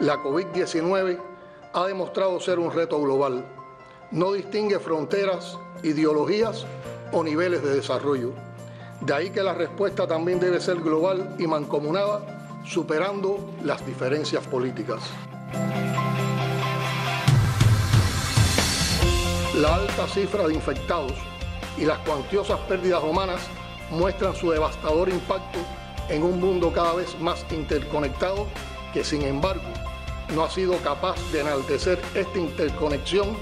La COVID-19 ha demostrado ser un reto global. No distingue fronteras, ideologías o niveles de desarrollo. De ahí que la respuesta también debe ser global y mancomunada, superando las diferencias políticas. La alta cifra de infectados y las cuantiosas pérdidas humanas muestran su devastador impacto en un mundo cada vez más interconectado que sin embargo no ha sido capaz de enaltecer esta interconexión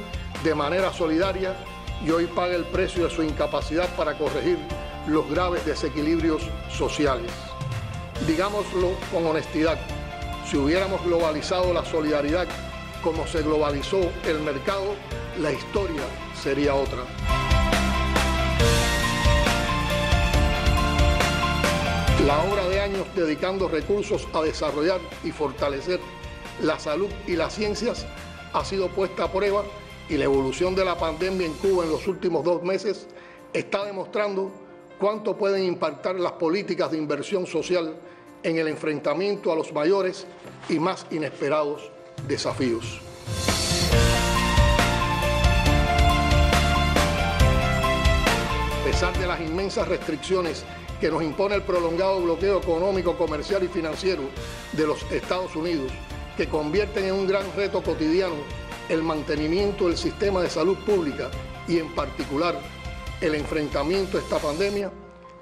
de manera solidaria y hoy paga el precio de su incapacidad para corregir los graves desequilibrios sociales. Digámoslo con honestidad, si hubiéramos globalizado la solidaridad como se globalizó el mercado, la historia sería otra. La hora de años dedicando recursos a desarrollar y fortalecer la salud y las ciencias ha sido puesta a prueba y la evolución de la pandemia en Cuba en los últimos dos meses está demostrando cuánto pueden impactar las políticas de inversión social en el enfrentamiento a los mayores y más inesperados desafíos. A pesar de las inmensas restricciones que nos impone el prolongado bloqueo económico, comercial y financiero de los Estados Unidos, que convierten en un gran reto cotidiano el mantenimiento del sistema de salud pública y en particular el enfrentamiento a esta pandemia,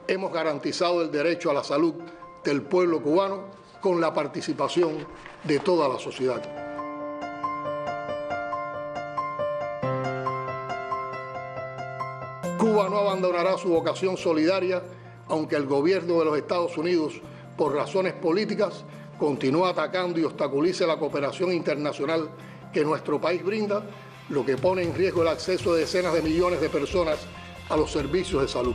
hemos garantizado el derecho a la salud del pueblo cubano con la participación de toda la sociedad. Cuba no abandonará su vocación solidaria, aunque el gobierno de los Estados Unidos, por razones políticas, continúa atacando y obstaculice la cooperación internacional que nuestro país brinda, lo que pone en riesgo el acceso de decenas de millones de personas a los servicios de salud.